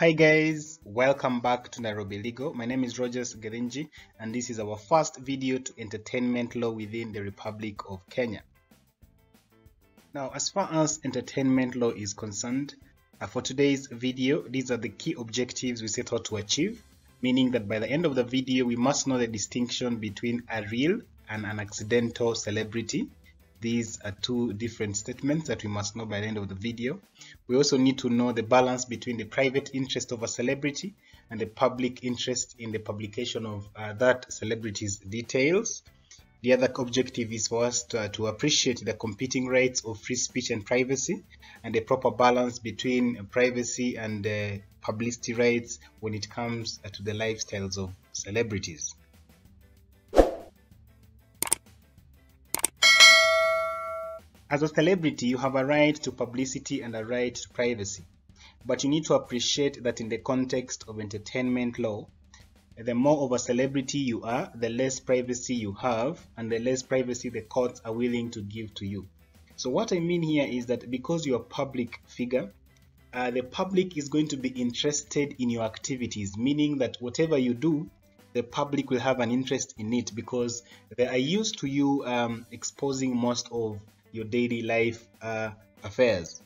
Hi guys, welcome back to Nairobi Legal. My name is Rogers Gerinji and this is our first video to entertainment law within the Republic of Kenya. Now as far as entertainment law is concerned, uh, for today's video, these are the key objectives we set out to achieve, meaning that by the end of the video we must know the distinction between a real and an accidental celebrity these are two different statements that we must know by the end of the video. We also need to know the balance between the private interest of a celebrity and the public interest in the publication of uh, that celebrity's details. The other objective is for us to, uh, to, appreciate the competing rights of free speech and privacy and the proper balance between privacy and uh, publicity rights when it comes uh, to the lifestyles of celebrities. As a celebrity, you have a right to publicity and a right to privacy. But you need to appreciate that in the context of entertainment law, the more of a celebrity you are, the less privacy you have, and the less privacy the courts are willing to give to you. So what I mean here is that because you're a public figure, uh, the public is going to be interested in your activities, meaning that whatever you do, the public will have an interest in it because they are used to you um, exposing most of your daily life uh, affairs.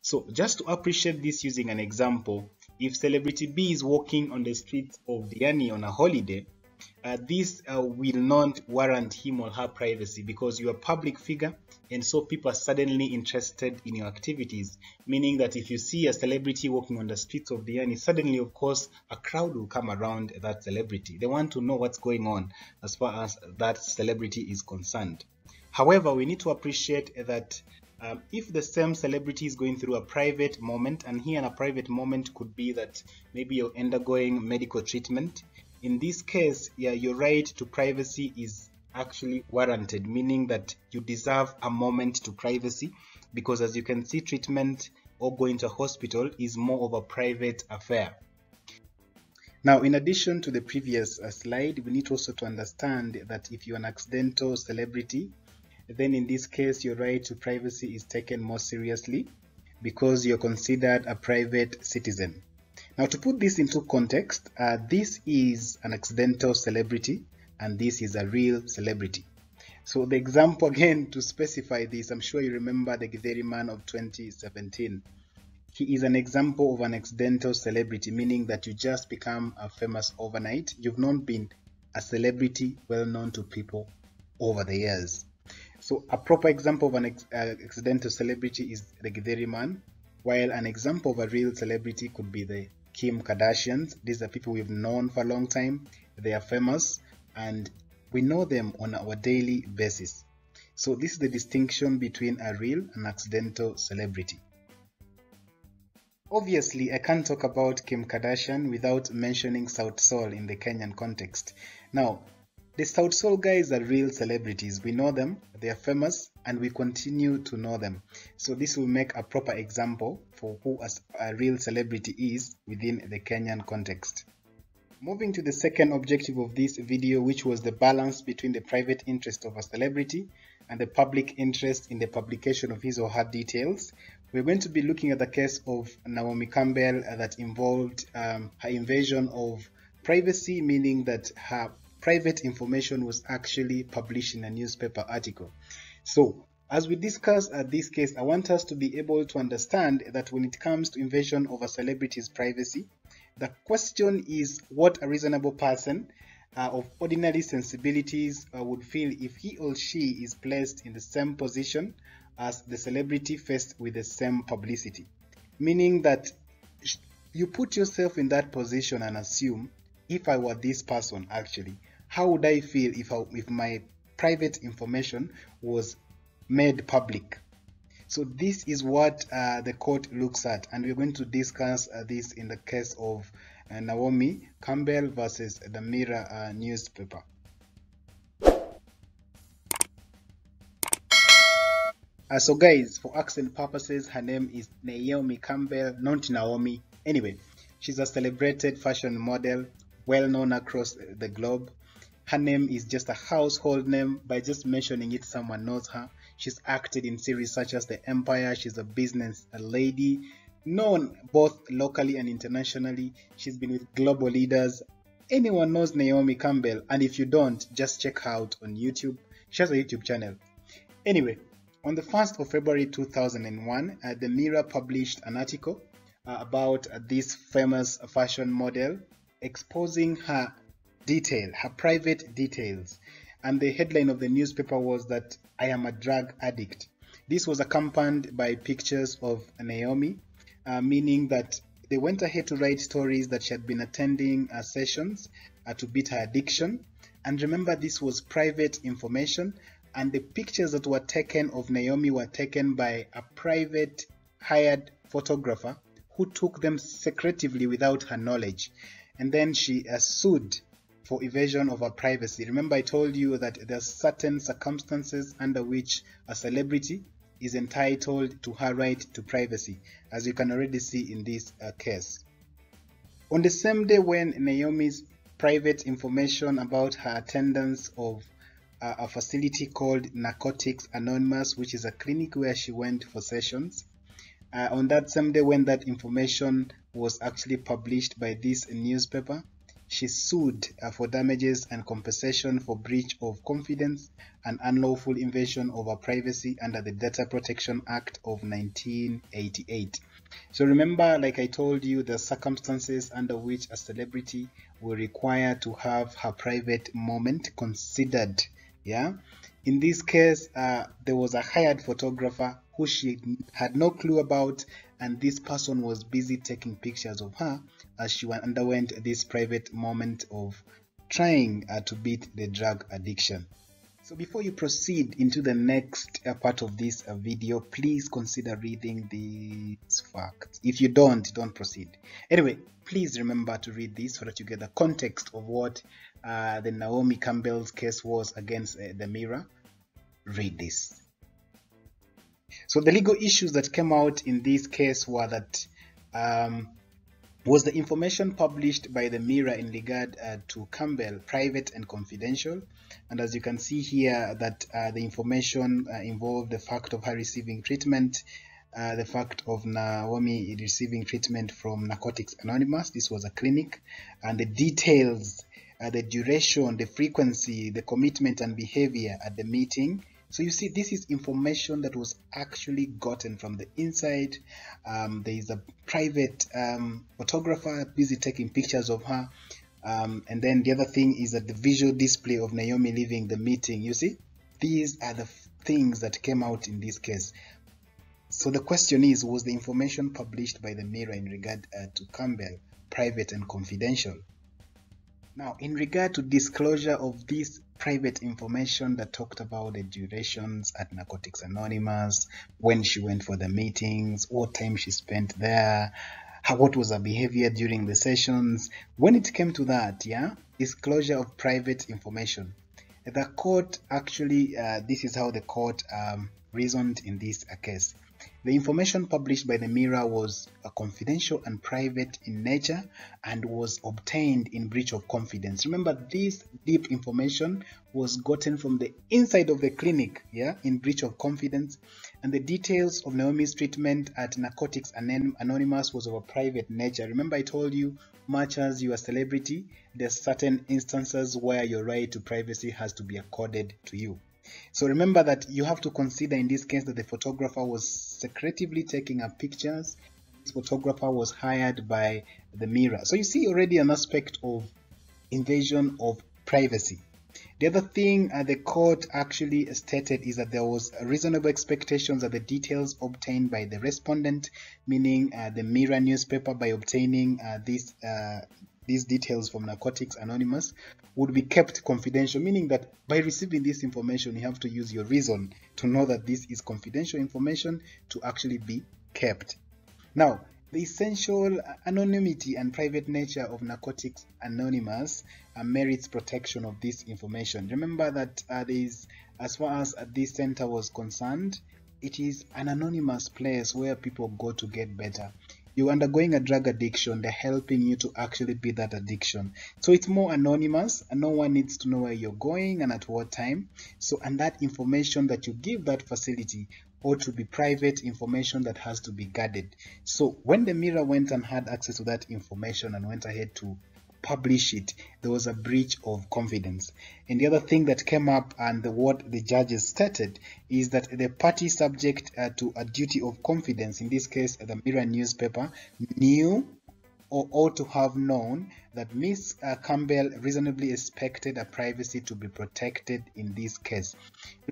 So just to appreciate this using an example, if celebrity B is walking on the streets of Diani on a holiday, uh, this uh, will not warrant him or her privacy because you're a public figure and so people are suddenly interested in your activities. Meaning that if you see a celebrity walking on the streets of Diani, suddenly, of course, a crowd will come around that celebrity. They want to know what's going on as far as that celebrity is concerned. However, we need to appreciate that um, if the same celebrity is going through a private moment, and here in a private moment could be that maybe you're undergoing medical treatment, in this case, yeah, your right to privacy is actually warranted, meaning that you deserve a moment to privacy because as you can see, treatment or going to a hospital is more of a private affair. Now, in addition to the previous uh, slide, we need also to understand that if you're an accidental celebrity, then in this case your right to privacy is taken more seriously because you're considered a private citizen. Now to put this into context, uh, this is an accidental celebrity and this is a real celebrity. So the example again to specify this, I'm sure you remember the Githeri man of 2017. He is an example of an accidental celebrity, meaning that you just become a famous overnight. You've not been a celebrity well known to people over the years. So a proper example of an ex uh, accidental celebrity is the Githeri man, while an example of a real celebrity could be the Kim Kardashians. These are people we've known for a long time. They are famous and we know them on our daily basis. So this is the distinction between a real and accidental celebrity. Obviously, I can't talk about Kim Kardashian without mentioning Sauti Sol in the Kenyan context. Now, the Sauti Sol guys are real celebrities. We know them, they are famous, and we continue to know them. So this will make a proper example for who a real celebrity is within the Kenyan context. Moving to the second objective of this video, which was the balance between the private interest of a celebrity and the public interest in the publication of his or her details, we're going to be looking at the case of Naomi Campbell that involved um, her invasion of privacy, meaning that her private information was actually published in a newspaper article. So as we discuss at this case, I want us to be able to understand that when it comes to invasion of a celebrity's privacy, the question is what a reasonable person uh, of ordinary sensibilities uh, would feel if he or she is placed in the same position as the celebrity faced with the same publicity. Meaning that you put yourself in that position and assume if I were this person actually, how would I feel if, I, if my private information was made public? So this is what uh, the court looks at, and we're going to discuss uh, this in the case of uh, Naomi Campbell versus the Mirror uh, newspaper. Uh, so guys, for accent purposes, her name is Naomi Campbell, not Naomi. Anyway, she's a celebrated fashion model, well known across the globe. Her name is just a household name. By just mentioning it, someone knows her. She's acted in series such as The Empire. She's a business a lady. known both locally and internationally. She's been with global leaders. Anyone knows Naomi Campbell, and if you don't, just check her out on YouTube. She has a YouTube channel. Anyway, on the 1st of February 2001, uh, the Mirror published an article uh, about uh, this famous fashion model exposing her detail, her private details. And the headline of the newspaper was that I am a drug addict. This was accompanied by pictures of Naomi, uh, meaning that they went ahead to write stories that she had been attending uh, sessions uh, to beat her addiction. And remember, this was private information, and the pictures that were taken of Naomi were taken by a private hired photographer who took them secretively without her knowledge. And then she uh, sued for evasion of her privacy. Remember, I told you that there are certain circumstances under which a celebrity is entitled to her right to privacy, as you can already see in this uh, case. On the same day when Naomi's private information about her attendance of uh, a facility called Narcotics Anonymous, which is a clinic where she went for sessions, uh, on that same day when that information was actually published by this newspaper, she sued for damages and compensation for breach of confidence and unlawful invasion of her privacy under the Data Protection Act of 1988. So remember, like I told you, the circumstances under which a celebrity will require to have her private moment considered. Yeah. In this case, uh, there was a hired photographer who she had no clue about, and this person was busy taking pictures of her as she underwent this private moment of trying uh, to beat the drug addiction. So before you proceed into the next uh, part of this uh, video, please consider reading these facts. If you don't, don't proceed. Anyway, please remember to read this so that you get the context of what uh, the Naomi Campbell's case was against uh, the Mirror. Read this. So the legal issues that came out in this case were that um, was the information published by the Mirror in regard uh, to Campbell private and confidential? And as you can see here, that uh, the information uh, involved the fact of her receiving treatment, uh, the fact of Naomi receiving treatment from Narcotics Anonymous. This was a clinic, and the details, uh, the duration, the frequency, the commitment and behavior at the meeting so you see, this is information that was actually gotten from the inside. Um, there is a private um, photographer busy taking pictures of her. Um, and then the other thing is that the visual display of Naomi leaving the meeting. You see, these are the things that came out in this case. So the question is, was the information published by the Mirror in regard uh, to Campbell private and confidential? Now, in regard to disclosure of this private information that talked about the durations at Narcotics Anonymous, when she went for the meetings, what time she spent there, how, what was her behavior during the sessions. When it came to that, yeah, disclosure of private information, the court actually, uh, this is how the court um, reasoned in this case. The information published by the Mirror was uh, confidential and private in nature and was obtained in breach of confidence. Remember, this deep information was gotten from the inside of the clinic, yeah, in breach of confidence. And the details of Naomi's treatment at Narcotics Anonymous was of a private nature. Remember, I told you, much as you are a celebrity, there's certain instances where your right to privacy has to be accorded to you. So remember that you have to consider in this case that the photographer was secretively taking up pictures. This photographer was hired by the mirror. So you see already an aspect of invasion of privacy. The other thing uh, the court actually stated is that there was reasonable expectations that the details obtained by the respondent, meaning uh, the Mirror newspaper, by obtaining uh, this uh, these details from Narcotics Anonymous would be kept confidential, meaning that by receiving this information, you have to use your reason to know that this is confidential information to actually be kept. Now, the essential anonymity and private nature of Narcotics Anonymous uh, merits protection of this information. Remember that uh, there is, as far as uh, this center was concerned, it is an anonymous place where people go to get better. You're undergoing a drug addiction, they're helping you to actually beat that addiction. So it's more anonymous, and no one needs to know where you're going and at what time. So, and that information that you give that facility ought to be private information that has to be guarded. So when the mirror went and had access to that information and went ahead to publish it, there was a breach of confidence. And the other thing that came up and the, what the judges stated is that the party subject uh, to a duty of confidence, in this case the Mirror newspaper, knew or ought to have known that Miss uh, Campbell reasonably expected a privacy to be protected in this case.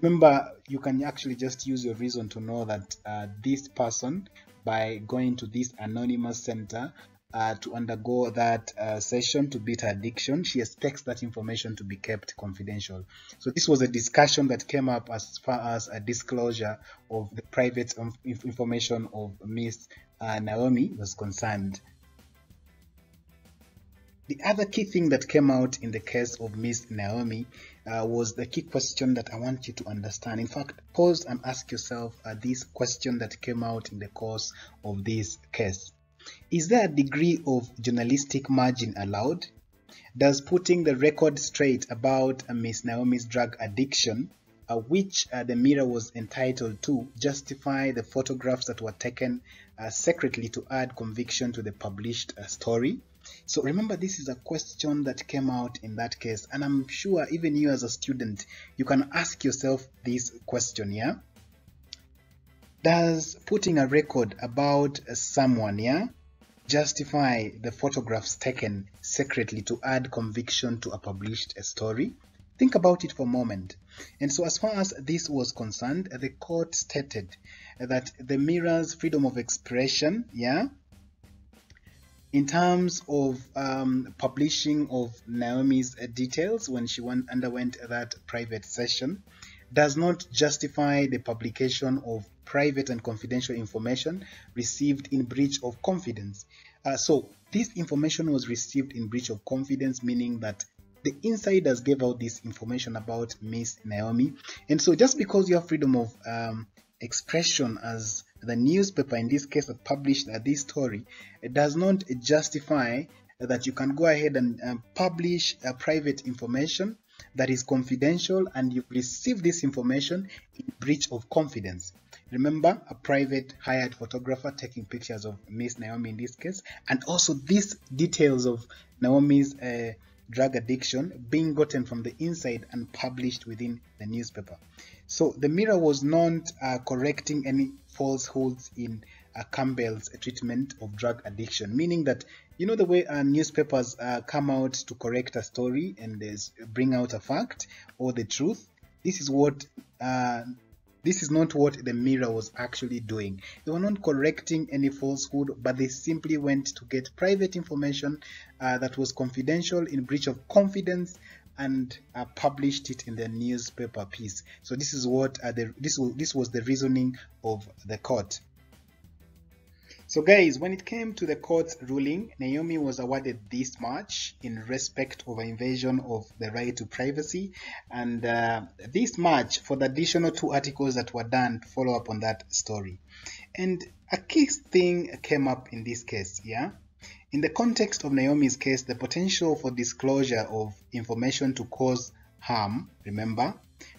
Remember, you can actually just use your reason to know that uh, this person, by going to this anonymous center, uh, to undergo that uh, session to beat her addiction. She expects that information to be kept confidential. So this was a discussion that came up as far as a disclosure of the private information of Miss uh, Naomi was concerned. The other key thing that came out in the case of Miss Naomi uh, was the key question that I want you to understand. In fact, pause and ask yourself uh, this question that came out in the course of this case. Is there a degree of journalistic margin allowed? Does putting the record straight about uh, Miss Naomi's drug addiction, uh, which uh, the Mirror was entitled to, justify the photographs that were taken uh, secretly to add conviction to the published uh, story? So remember, this is a question that came out in that case, and I'm sure even you as a student, you can ask yourself this question, yeah? Does putting a record about someone, yeah, justify the photographs taken secretly to add conviction to a published story? Think about it for a moment. And so, as far as this was concerned, the court stated that the mirror's freedom of expression, yeah, in terms of um, publishing of Naomi's details when she went, underwent that private session, does not justify the publication of private and confidential information received in breach of confidence. Uh, so this information was received in breach of confidence, meaning that the insiders gave out this information about Miss Naomi. And so just because you have freedom of um, expression as the newspaper in this case that published uh, this story, it does not justify that you can go ahead and uh, publish uh, private information that is confidential and you receive this information in breach of confidence. Remember, a private hired photographer taking pictures of Miss Naomi in this case, and also these details of Naomi's uh, drug addiction being gotten from the inside and published within the newspaper. So the Mirror was not uh, correcting any falsehoods in uh, Campbell's treatment of drug addiction, meaning that you know the way uh, newspapers uh, come out to correct a story and bring out a fact or the truth. This is what uh, this is not what the mirror was actually doing. They were not correcting any falsehood, but they simply went to get private information uh, that was confidential in breach of confidence and uh, published it in the newspaper piece. So this is what uh, the, this this was the reasoning of the court. So guys, when it came to the court's ruling, Naomi was awarded this much in respect of invasion of the right to privacy and uh, this much for the additional two articles that were done to follow up on that story. And a key thing came up in this case, yeah? In the context of Naomi's case, the potential for disclosure of information to cause harm, remember,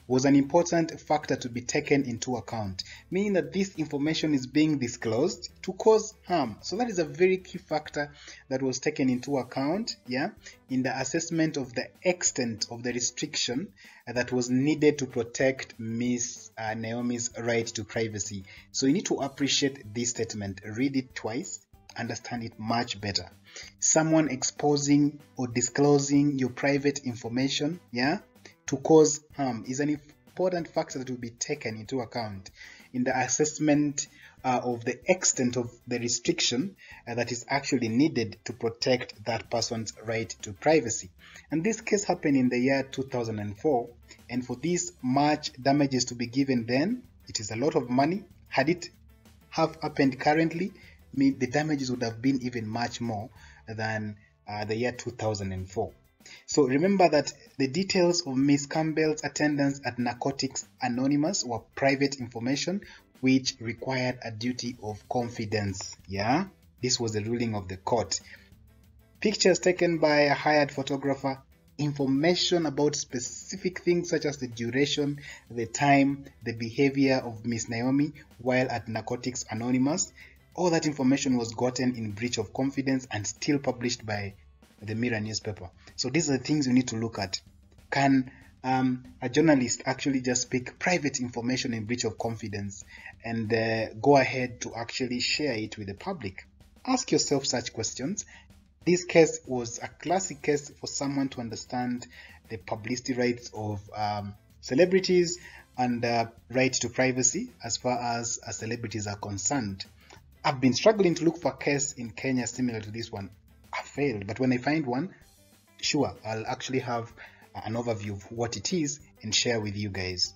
was an important factor to be taken into account, meaning that this information is being disclosed to cause harm. So that is a very key factor that was taken into account, yeah, in the assessment of the extent of the restriction that was needed to protect Miss uh, Naomi's right to privacy. So you need to appreciate this statement, read it twice, understand it much better. Someone exposing or disclosing your private information, yeah, to cause harm is an important factor that will be taken into account in the assessment uh, of the extent of the restriction uh, that is actually needed to protect that person's right to privacy. And this case happened in the year 2004, and for this much damages to be given then, it is a lot of money. Had it have happened currently, the damages would have been even much more than uh, the year 2004. So remember that the details of Miss Campbell's attendance at Narcotics Anonymous were private information which required a duty of confidence. Yeah? This was the ruling of the court. Pictures taken by a hired photographer, information about specific things such as the duration, the time, the behavior of Miss Naomi while at Narcotics Anonymous. All that information was gotten in breach of confidence and still published by the Mirror newspaper. So these are the things you need to look at. Can um, a journalist actually just speak private information in breach of confidence and uh, go ahead to actually share it with the public? Ask yourself such questions. This case was a classic case for someone to understand the publicity rights of um, celebrities and uh, right to privacy as far as uh, celebrities are concerned. I've been struggling to look for a case in Kenya similar to this one. I failed, but when I find one, sure, I'll actually have an overview of what it is and share with you guys.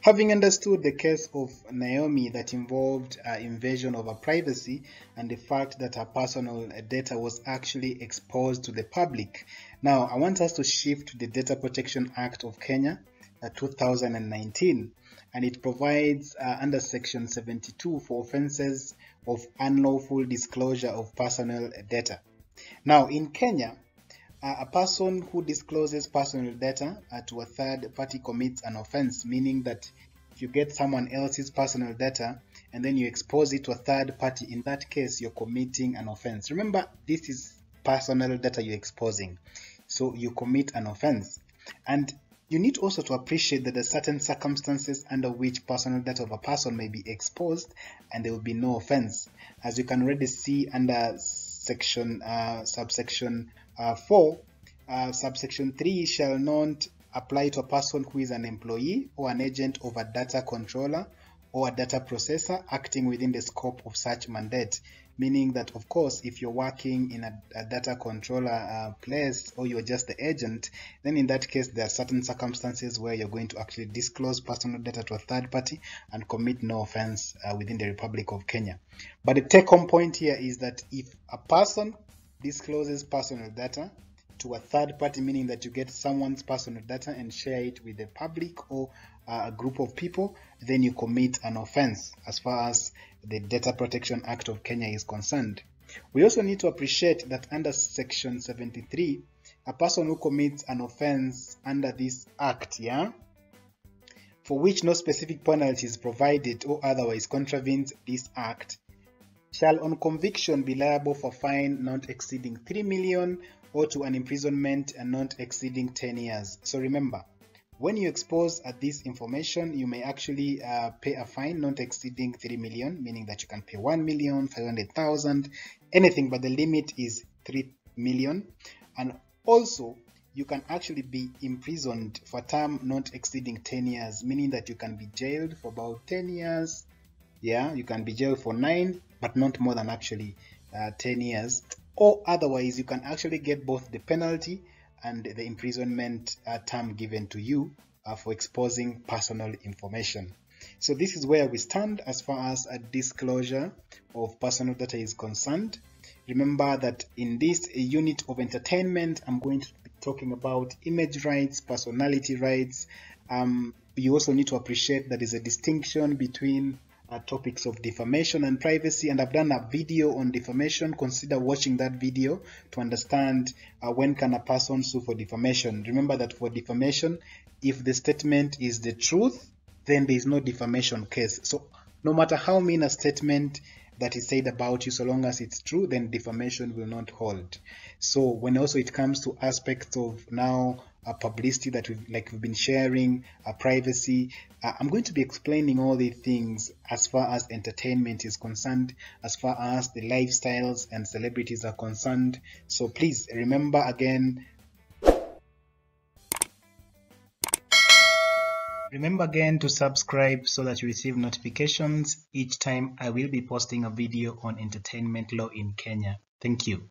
Having understood the case of Naomi that involved invasion of her privacy and the fact that her personal data was actually exposed to the public, now I want us to shift to the Data Protection Act of Kenya uh, 2019 and it provides uh, under section 72 for offenses of unlawful disclosure of personal data. Now in Kenya, a person who discloses personal data to a third party commits an offense, meaning that if you get someone else's personal data and then you expose it to a third party, in that case, you're committing an offense. Remember, this is personal data you're exposing. So you commit an offense. And you need also to appreciate that there are certain circumstances under which personal data of a person may be exposed and there will be no offense. As you can already see under section uh, subsection uh, 4, uh, subsection 3 shall not apply to a person who is an employee or an agent of a data controller or a data processor acting within the scope of such mandate. Meaning that, of course, if you're working in a, a data controller uh, place or you're just the agent, then in that case, there are certain circumstances where you're going to actually disclose personal data to a third party and commit no offense uh, within the Republic of Kenya. But the take home point here is that if a person discloses personal data to a third party, meaning that you get someone's personal data and share it with the public or uh, a group of people, then you commit an offense as far as the Data Protection Act of Kenya is concerned. We also need to appreciate that under Section 73, a person who commits an offense under this act, yeah, for which no specific penalty is provided or otherwise contravenes this act, shall on conviction be liable for fine not exceeding 3 million or to an imprisonment and not exceeding 10 years. So remember, when you expose uh, this information, you may actually uh, pay a fine not exceeding 3 million, meaning that you can pay 1 million, 500,000, anything, but the limit is 3 million. And also, you can actually be imprisoned for a term not exceeding 10 years, meaning that you can be jailed for about 10 years. Yeah, you can be jailed for 9, but not more than actually uh, 10 years. Or otherwise, you can actually get both the penalty and the imprisonment uh, term given to you uh, for exposing personal information. So this is where we stand as far as a disclosure of personal data is concerned. Remember that in this unit of entertainment, I'm going to be talking about image rights, personality rights. Um, you also need to appreciate that there's a distinction between uh, topics of defamation and privacy and I've done a video on defamation. Consider watching that video to understand uh, when can a person sue for defamation. Remember that for defamation if the statement is the truth then there is no defamation case. So no matter how mean a statement that is said about you so long as it's true then defamation will not hold. So when also it comes to aspects of now uh, publicity that we've like we've been sharing, uh, privacy. Uh, I'm going to be explaining all these things as far as entertainment is concerned, as far as the lifestyles and celebrities are concerned. So please remember again. Remember again to subscribe so that you receive notifications each time I will be posting a video on entertainment law in Kenya. Thank you.